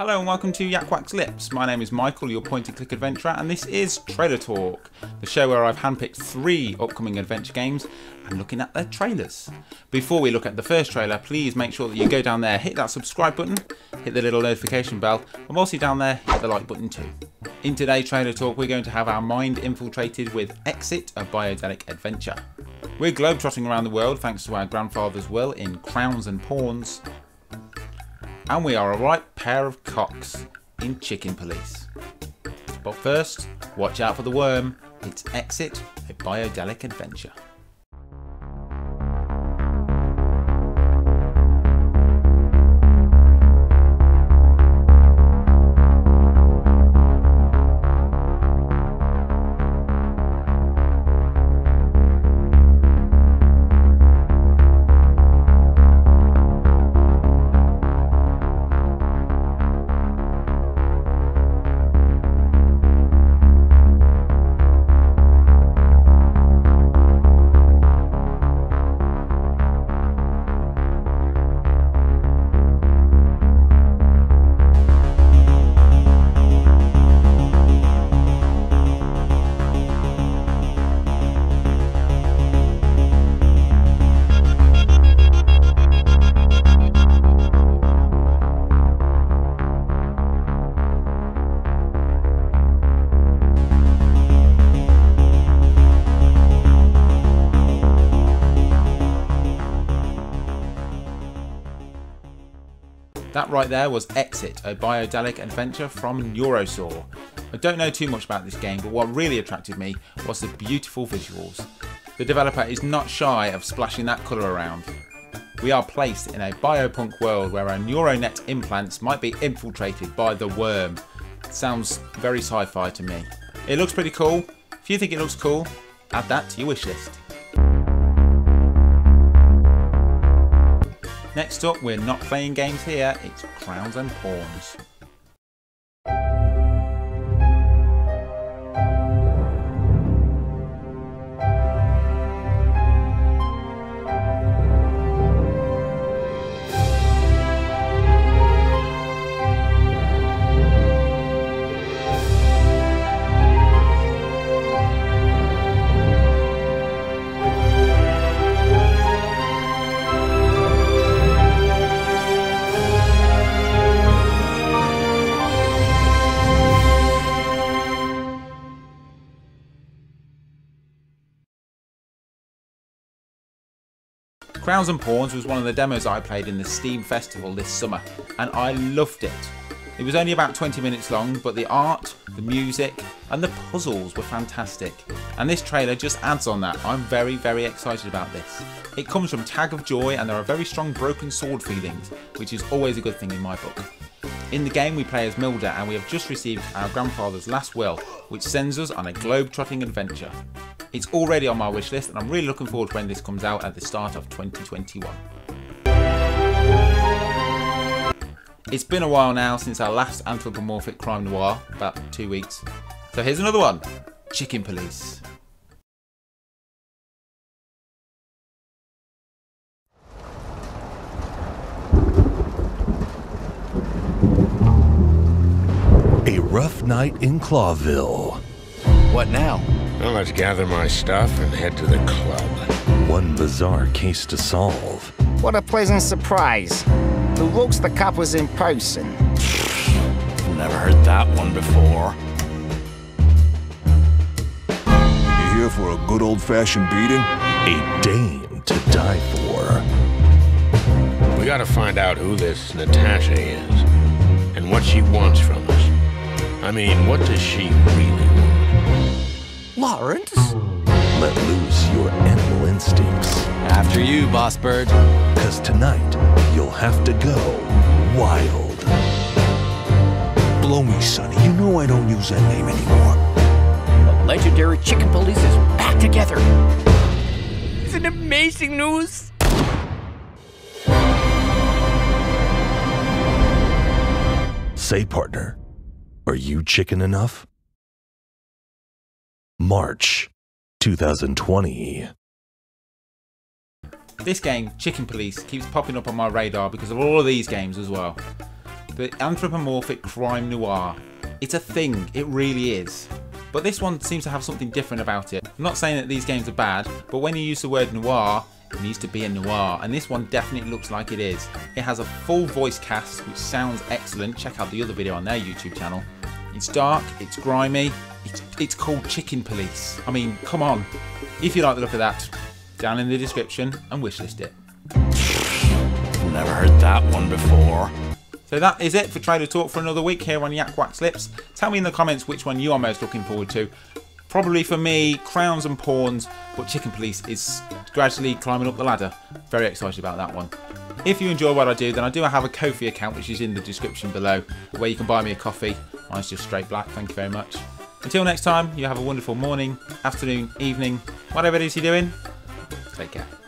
Hello and welcome to Yak Wax Lips. My name is Michael, your point and click adventurer, and this is Trailer Talk, the show where I've handpicked three upcoming adventure games and looking at their trailers. Before we look at the first trailer, please make sure that you go down there, hit that subscribe button, hit the little notification bell, and whilst you're down there, hit the like button too. In today's Trailer Talk, we're going to have our mind infiltrated with Exit, a biodelic adventure. We're globetrotting around the world thanks to our grandfather's will in Crowns and Pawns, and we are a right pair of cocks in Chicken Police. But first, watch out for the worm. It's Exit, a biodelic adventure. That right there was Exit, a biodelic adventure from Neurosaur. I don't know too much about this game, but what really attracted me was the beautiful visuals. The developer is not shy of splashing that colour around. We are placed in a biopunk world where our neuronet implants might be infiltrated by the worm. sounds very sci-fi to me. It looks pretty cool. If you think it looks cool, add that to your wish Next up, we're not playing games here, it's Crowns and Pawns. Crowns and Pawns was one of the demos I played in the Steam Festival this summer, and I loved it. It was only about 20 minutes long, but the art, the music, and the puzzles were fantastic. And this trailer just adds on that. I'm very, very excited about this. It comes from Tag of Joy, and there are very strong broken sword feelings, which is always a good thing in my book. In the game, we play as Milda, and we have just received our grandfather's last will, which sends us on a globe-trotting adventure. It's already on my wish list and I'm really looking forward to when this comes out at the start of 2021. It's been a while now since our last anthropomorphic crime noir, about two weeks. So here's another one, Chicken Police. Rough night in Clawville. What now? Well, let's gather my stuff and head to the club. One bizarre case to solve. What a pleasant surprise. The looks the cop was in person. Never heard that one before. You here for a good old-fashioned beating? A dame to die for. We gotta find out who this Natasha is and what she wants from us. I mean, what does she really want? Lawrence? Let loose your animal instincts. After you, Boss Bird. Cause tonight, you'll have to go wild. Blow me, Sonny. You know I don't use that name anymore. The legendary chicken police is back together. Isn't amazing news? Say, partner, are you chicken enough? March 2020. This game, Chicken Police, keeps popping up on my radar because of all of these games as well. The anthropomorphic crime noir. It's a thing, it really is. But this one seems to have something different about it. I'm not saying that these games are bad, but when you use the word noir, it needs to be a noir, and this one definitely looks like it is. It has a full voice cast, which sounds excellent. Check out the other video on their YouTube channel. It's dark, it's grimy, it's, it's called Chicken Police. I mean, come on. If you like the look of that, down in the description and wishlist it. Never heard that one before. So that is it for Trailer Talk for another week here on Yak Wax Lips. Tell me in the comments which one you are most looking forward to. Probably for me, Crowns and Pawns, but Chicken Police is gradually climbing up the ladder. Very excited about that one. If you enjoy what I do, then I do have a Ko-fi account which is in the description below where you can buy me a coffee. Mine's just straight black, thank you very much. Until next time, you have a wonderful morning, afternoon, evening, whatever it is you're doing. Take care.